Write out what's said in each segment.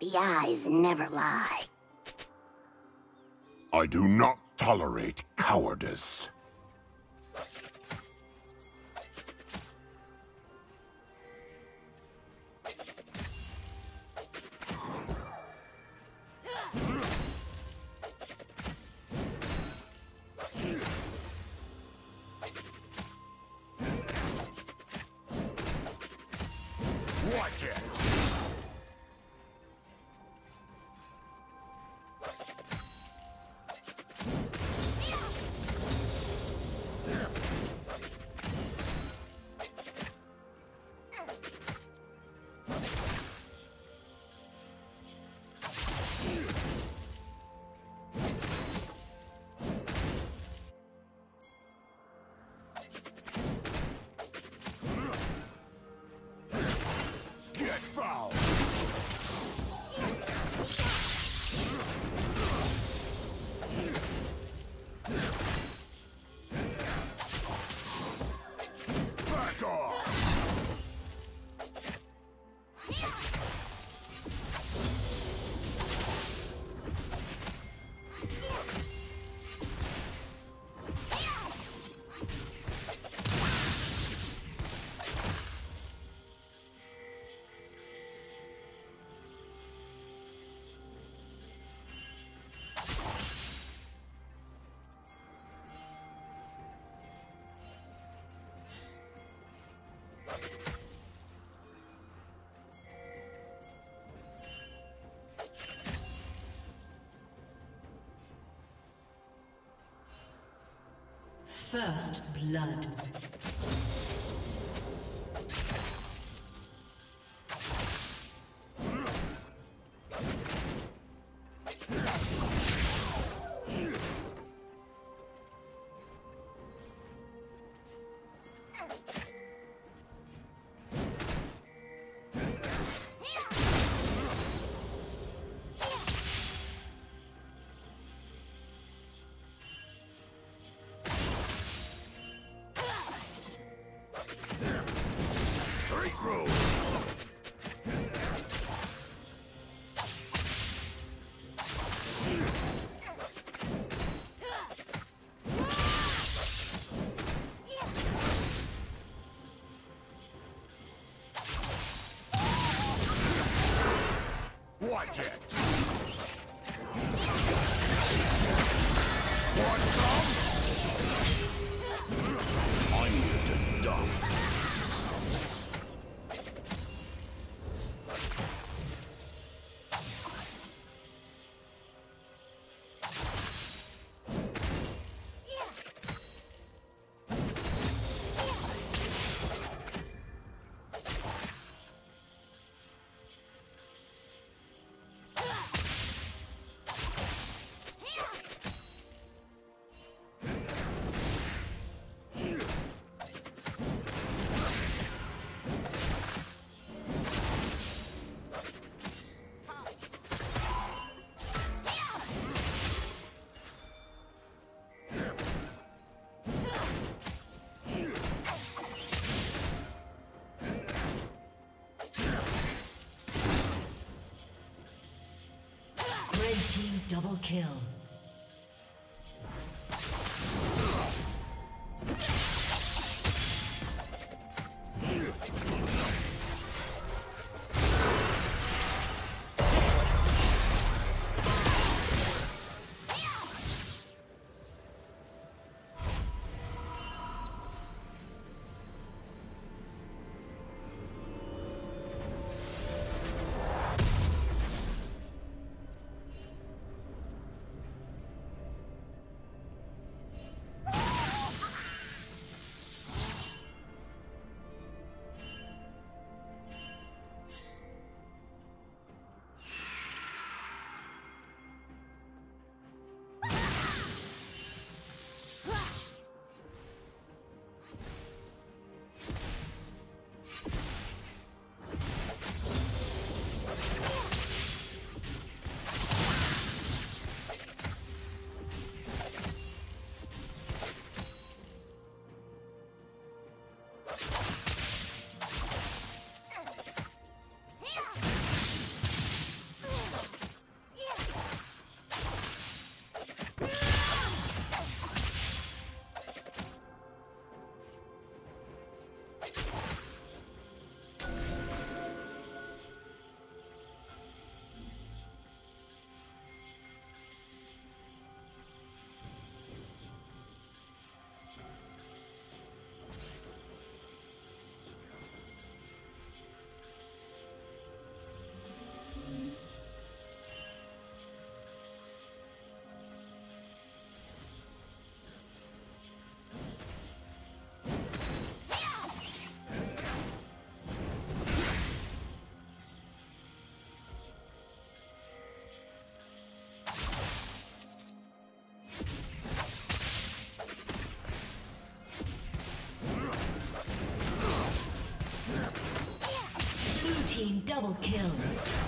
The eyes never lie. I do not tolerate cowardice. First blood. Watch double kill. team double kill.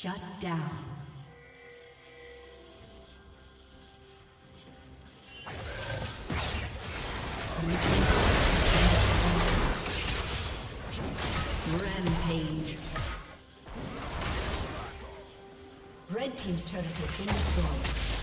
Shut down. Rampage. Red Team's turret has been destroyed.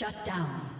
Shut down.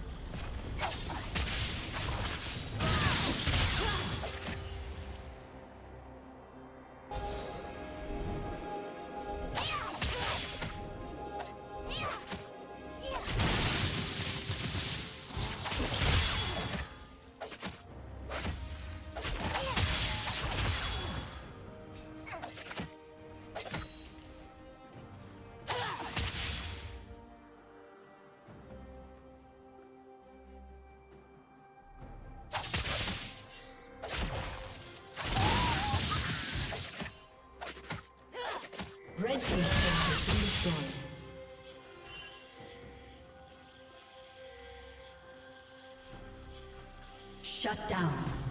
Shut down.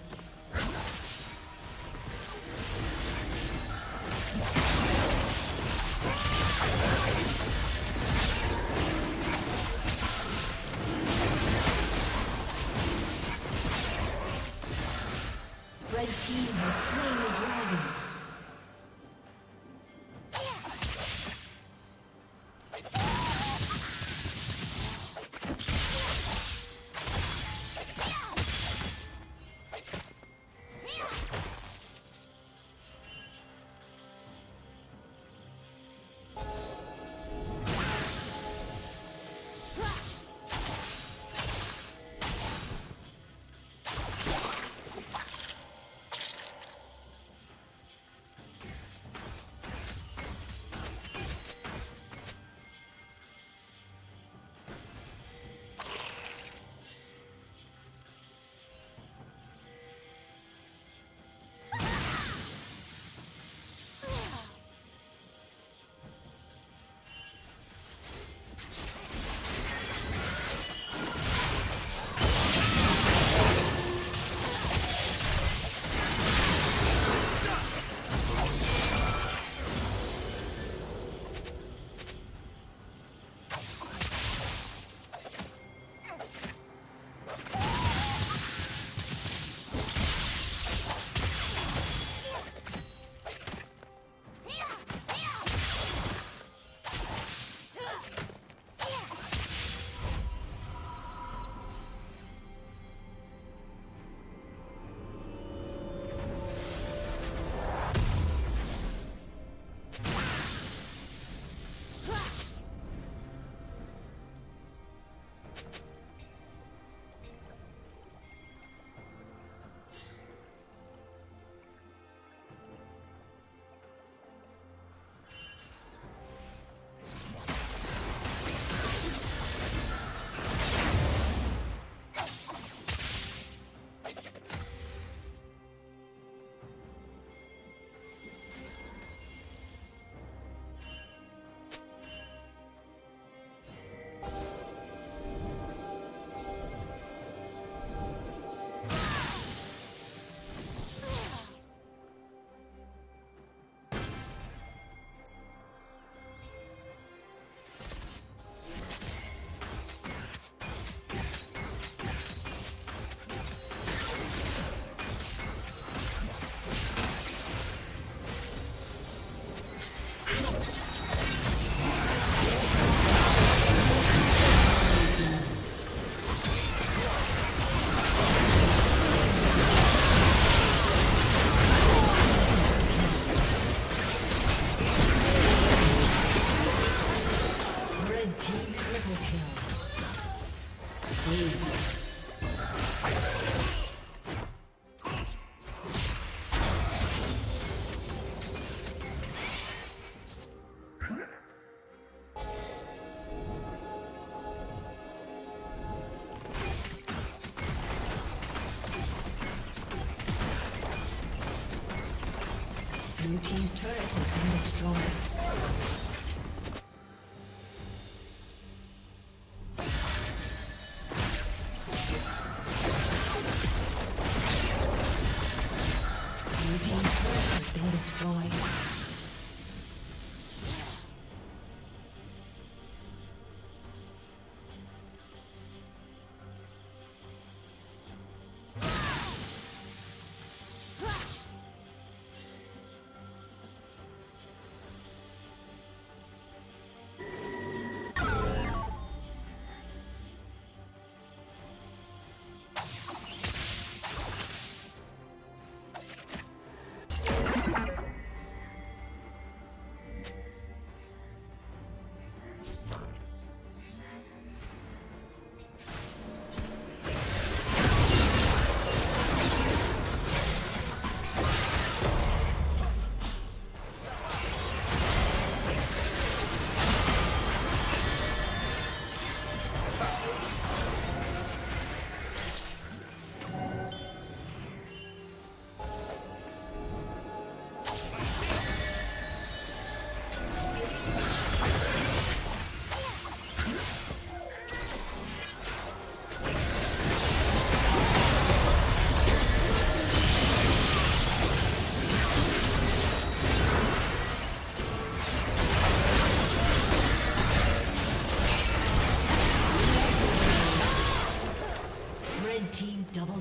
Destroyed.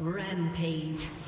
Rampage.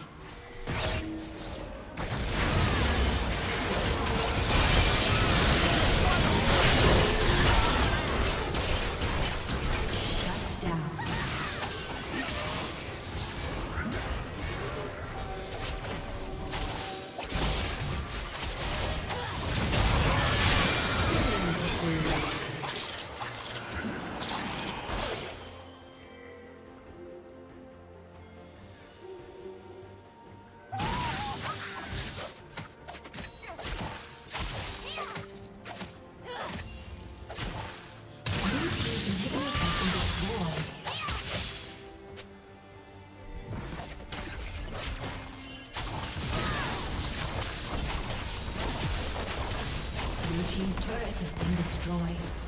Has been destroyed.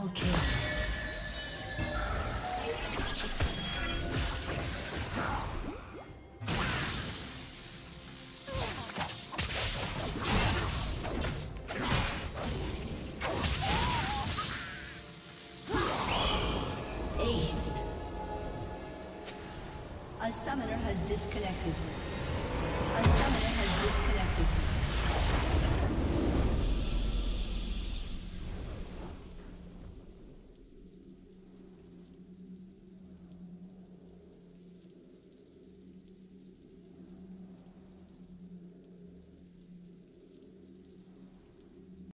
Double kill.